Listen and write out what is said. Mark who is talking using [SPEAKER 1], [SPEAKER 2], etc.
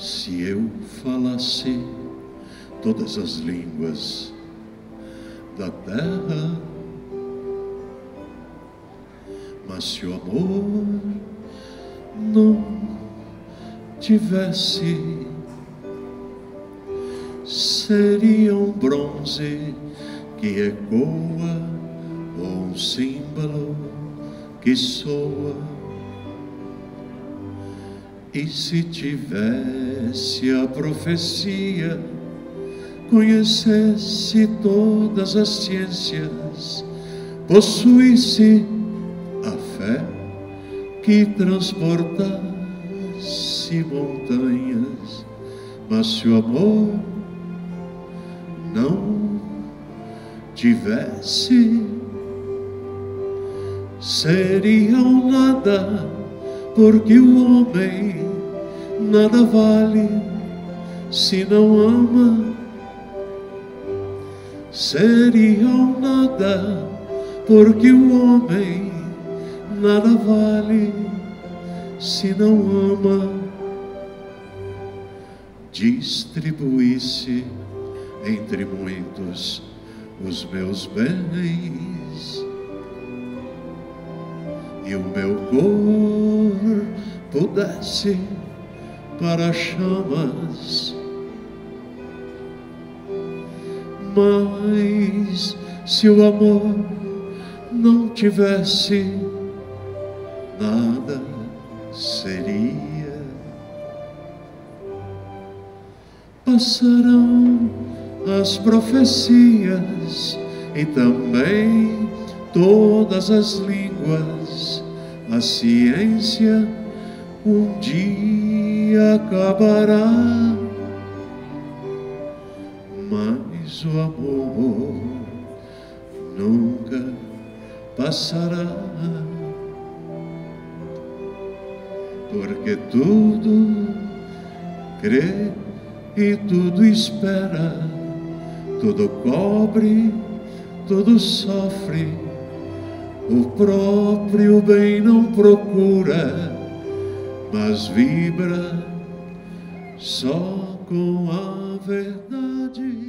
[SPEAKER 1] Se eu falasse todas as línguas da terra, mas se o amor não tivesse, seria um bronze que ecoa ou um símbolo que soa. E se tivesse a profecia, conhecesse todas as ciências, possuísse a fé que transportasse montanhas, mas se o amor não tivesse, seria um nada, porque o homem nada vale se não ama. Seria um nada, porque o homem nada vale se não ama. Distribuísse entre muitos os meus bens e o meu corpo desce para chamas. Mas se o amor não tivesse, nada seria. Passarão as profecias e também todas as línguas, a ciência um dia acabará, mas o amor nunca passará, porque tudo crê e tudo espera, tudo cobre, tudo sofre. O próprio bem não procura, mas vibra só com a verdade.